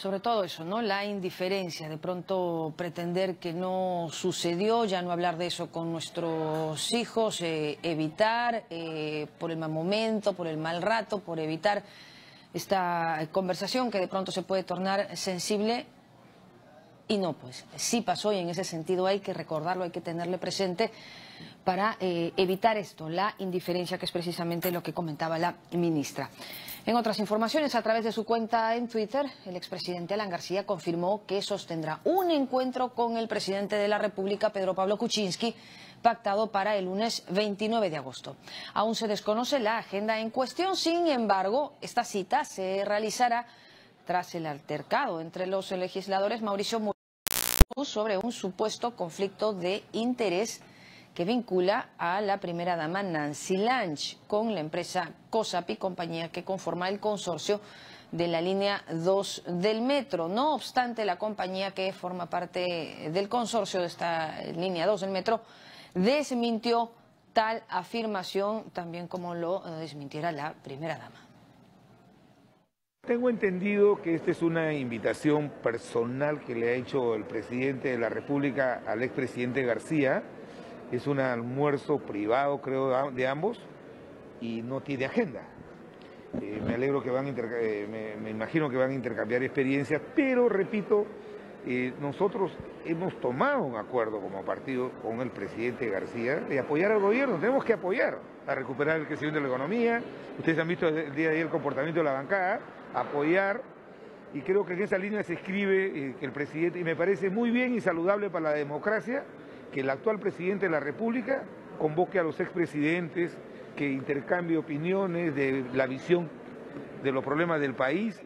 sobre todo eso, ¿no? La indiferencia, de pronto pretender que no sucedió, ya no hablar de eso con nuestros hijos, eh, evitar eh, por el mal momento, por el mal rato, por evitar esta conversación que de pronto se puede tornar sensible. Y no, pues sí pasó y en ese sentido hay que recordarlo, hay que tenerle presente para eh, evitar esto, la indiferencia, que es precisamente lo que comentaba la ministra. En otras informaciones, a través de su cuenta en Twitter, el expresidente Alan García confirmó que sostendrá un encuentro con el presidente de la República, Pedro Pablo Kuczynski, pactado para el lunes 29 de agosto. Aún se desconoce la agenda en cuestión, sin embargo, esta cita se realizará tras el altercado entre los legisladores Mauricio Murillo sobre un supuesto conflicto de interés que vincula a la primera dama Nancy Lange con la empresa COSAPI, compañía que conforma el consorcio de la línea 2 del metro. No obstante, la compañía que forma parte del consorcio de esta línea 2 del metro desmintió tal afirmación, también como lo eh, desmintiera la primera dama. Tengo entendido que esta es una invitación personal que le ha hecho el presidente de la República al expresidente García es un almuerzo privado, creo, de ambos y no tiene agenda. Eh, me alegro que van a eh, me, imagino que van a intercambiar experiencias, pero repito, eh, nosotros hemos tomado un acuerdo como partido con el presidente García de apoyar al gobierno, tenemos que apoyar a recuperar el crecimiento de la economía, ustedes han visto el día de ayer el comportamiento de la bancada, apoyar, y creo que en esa línea se escribe que el presidente, y me parece muy bien y saludable para la democracia, que el actual presidente de la República convoque a los expresidentes, que intercambie opiniones de la visión de los problemas del país